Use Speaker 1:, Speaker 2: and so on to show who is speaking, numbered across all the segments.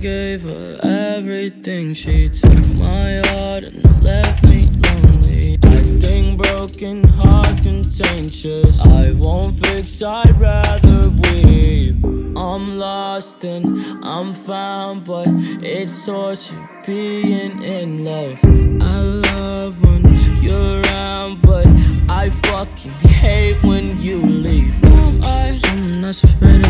Speaker 1: gave her everything. She took my heart and left me lonely. I think broken hearts contagious. I won't fix, I'd rather weep. I'm lost and I'm found, but it's torture being in love. I love when you're around, but I fucking hate when you leave. Who am I? Someone that's afraid to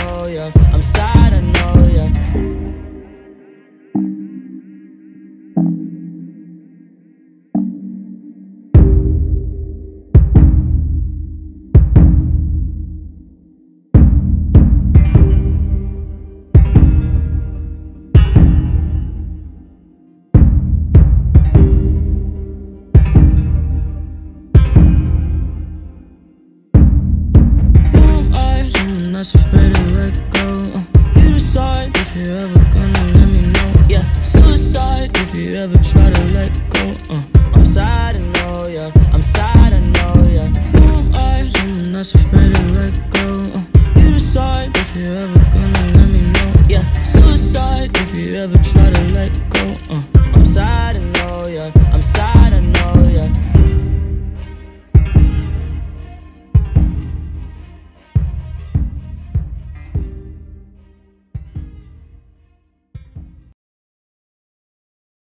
Speaker 1: That's afraid to let go. Uh, you decide if you're ever gonna let me know. Yeah, suicide if you ever try to let go. Uh, I'm sad, I know, yeah. I'm sad, I know, yeah. Who am I? Someone that's afraid